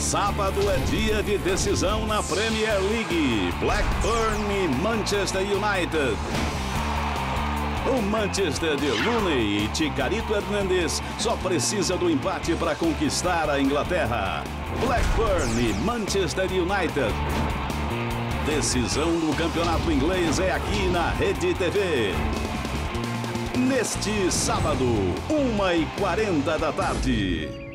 Sábado é dia de decisão na Premier League. Blackburn e Manchester United. O Manchester de Rooney e Ticarito Hernandes só precisa do empate para conquistar a Inglaterra. Blackburn e Manchester United. Decisão do campeonato inglês é aqui na Rede TV. Neste sábado, 1h40 da tarde.